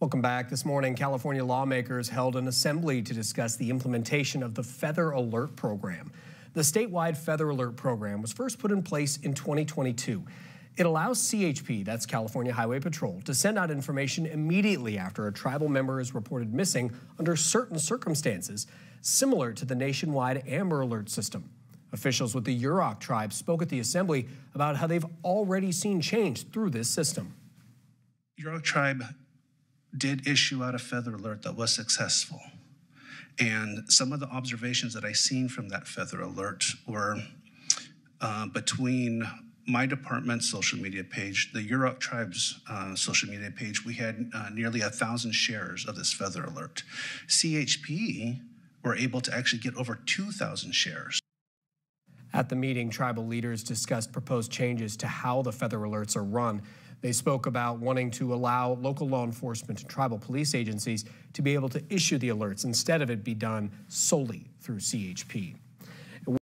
Welcome back. This morning, California lawmakers held an assembly to discuss the implementation of the Feather Alert program. The statewide Feather Alert program was first put in place in 2022. It allows CHP, that's California Highway Patrol, to send out information immediately after a tribal member is reported missing under certain circumstances, similar to the nationwide Amber Alert system. Officials with the Yurok tribe spoke at the assembly about how they've already seen change through this system. Yurok tribe did issue out a feather alert that was successful. And some of the observations that I seen from that feather alert were uh, between my department's social media page, the Yurok tribe's uh, social media page, we had uh, nearly a thousand shares of this feather alert. CHP were able to actually get over 2,000 shares. At the meeting, tribal leaders discussed proposed changes to how the feather alerts are run. They spoke about wanting to allow local law enforcement and tribal police agencies to be able to issue the alerts instead of it be done solely through CHP.